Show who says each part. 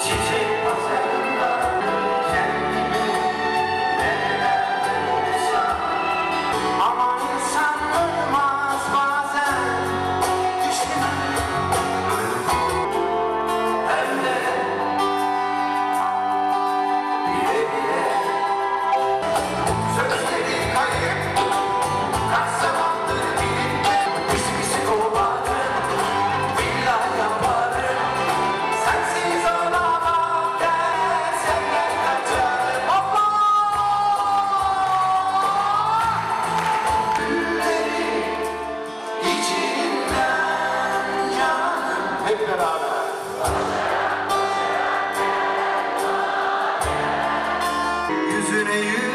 Speaker 1: 谢谢。may you